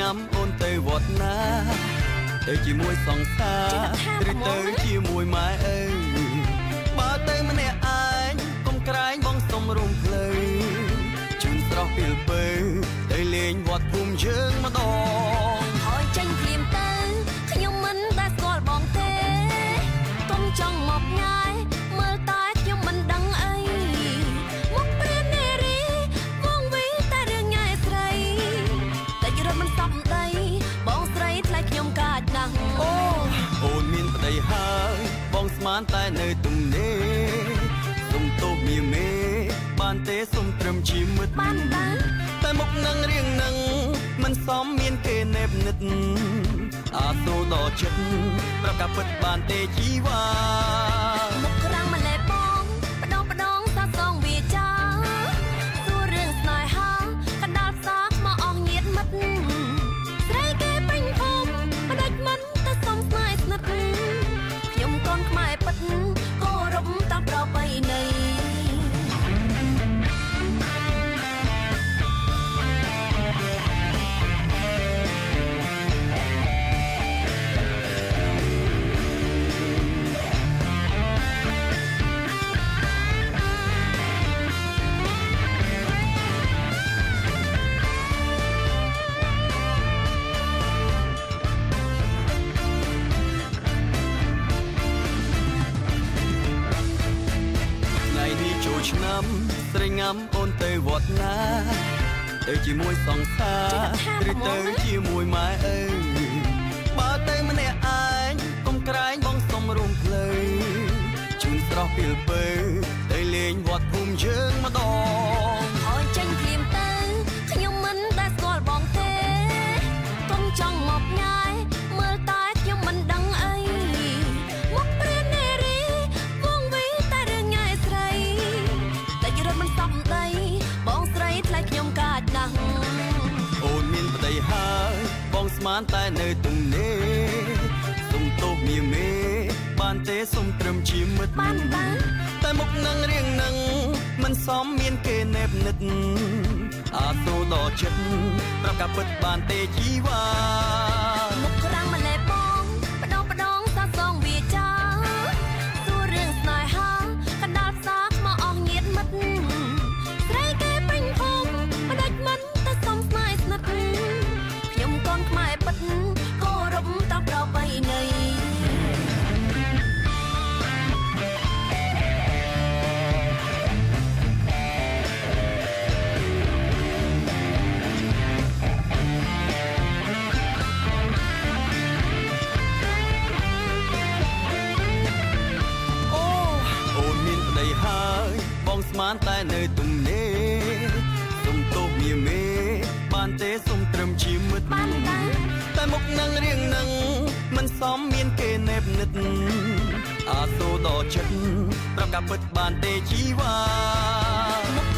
ងាំអូនទៅវត្តណាទៅជាមួយសង្សារឬទៅជាមួយម៉ែអើបើទៅម្នាក់ឯងកុំក្រែងបងសុំរួមផ្លូវជូនស្រស់ពីលពើទៅលេងវត្តភូមិយើងម្ដង នមានប្តីហើយបងស្មានតែនៅទំនេរសុំទោសមីមេបានទេសុំត្រឹមជាមិត្តបានបានតែមុខនឹងរៀងនឹងមិនសមមានគេណេបនិតអាសូរដល់ចិត្តប្រកាសពិតបានទេជីវ៉ា ចូលឆ្នាំស្រីងាំអូនទៅវត្តណាទៅជាមួយសង្សារឬទៅជាមួយម៉ែអើបើទៅម្នាក់ឯងកុំក្រែងបងសុំរួមផ្លូវជូនស្រស់ពីលពើទៅលេងវត្តភូមិយើងម្ដង ហើយបងស្មានតែនៅទំនេរសុំទោសមីមេបានទេសុំត្រឹមជាមិត្តបានបានតែមុខនឹងរៀងនឹងមិនសមមានគេណេបនិតអាសូរដល់ចិត្តប្រកាសពិតបានទេជីវ៉ា ស្មានតែនៅទំនេរសុំទោសមីមេបានទេសុំត្រឹមជាមិត្តបានបានតែមុខនឹងរៀងនឹងមិនសមមានគេណេបនិតអាសូរដល់ចិត្តប្រកាសពិតបានទេជីវ៉ាមុខ